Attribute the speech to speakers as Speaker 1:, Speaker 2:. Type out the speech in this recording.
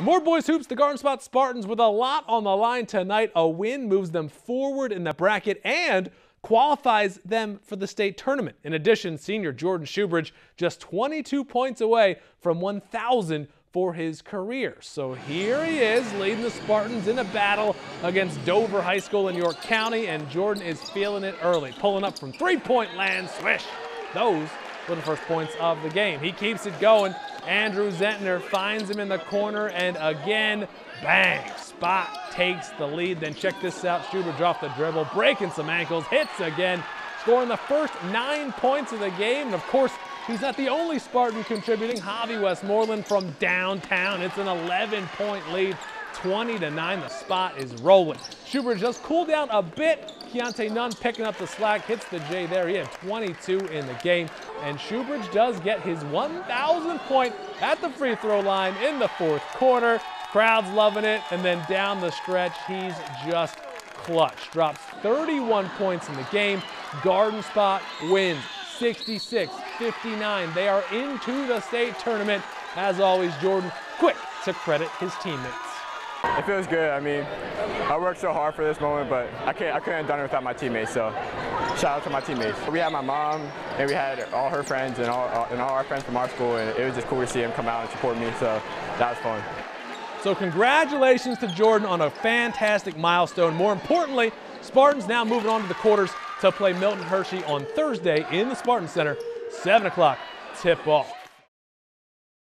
Speaker 1: More boys hoops, the Garden Spot Spartans with a lot on the line tonight. A win moves them forward in the bracket and qualifies them for the state tournament. In addition, senior Jordan Shewbridge just 22 points away from 1,000 for his career. So here he is leading the Spartans in a battle against Dover High School in York County, and Jordan is feeling it early, pulling up from three-point land, swish. Those were the first points of the game. He keeps it going. Andrew Zentner finds him in the corner, and again, bang, Spot takes the lead. Then check this out, Shewbridge off the dribble, breaking some ankles, hits again, scoring the first nine points of the game, and of course, He's not the only Spartan contributing. Javi Westmoreland from downtown. It's an 11-point lead. 20 to 9. The spot is rolling. Shewbridge just cool down a bit. Keontae Nunn picking up the slack, hits the J there. He had 22 in the game. And Shewbridge does get his 1,000th point at the free throw line in the fourth quarter. Crowd's loving it. And then down the stretch, he's just clutch. Drops 31 points in the game. Garden Spot wins 66 59. They are into the state tournament. As always, Jordan quick to credit his teammates.
Speaker 2: It feels good. I mean, I worked so hard for this moment, but I can't. I couldn't have done it without my teammates. So, shout out to my teammates. We had my mom, and we had all her friends, and all, and all our friends from our school, and it was just cool to see them come out and support me. So, that was fun.
Speaker 1: So, congratulations to Jordan on a fantastic milestone. More importantly, Spartans now moving on to the quarters to play Milton Hershey on Thursday in the Spartan Center, 7 o'clock tip off.